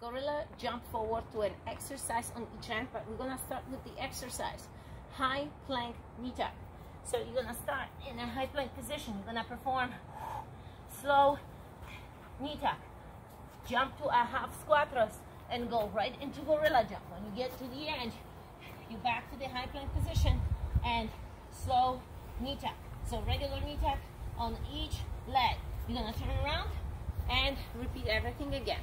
gorilla jump forward to an exercise on each end, but we're gonna start with the exercise. High plank knee up. So you're gonna start in a high plank position. You're gonna perform slow knee tuck. Jump to a half squat thrust and go right into gorilla jump. When you get to the end, you back to the high plank position and slow knee tuck. So regular knee tuck on each leg. You're gonna turn around and repeat everything again.